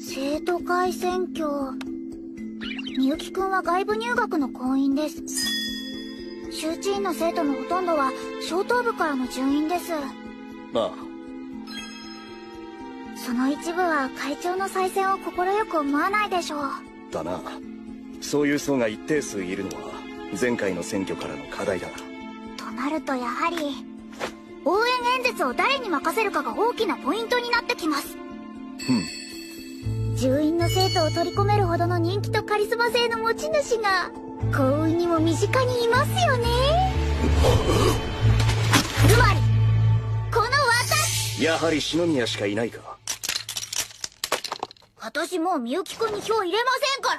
生徒会選挙。みゆきくんは外部入学の婚姻です。周知院の生徒のほとんどは小等部からの順員です。ああ。その一部は会長の再選を快く思わないでしょう。だな。そういう層が一定数いるのは前回の選挙からの課題だとなるとやはり応援演説を誰に任せるかが大きなポイントになってきます。うん住院の生徒を取り込めるほどの人気とカリスマ性の持ち主が幸運にも身近にいますよね。つまりこの私。やはり篠宮しかいないか。私もうみゆきくんに票入れませんから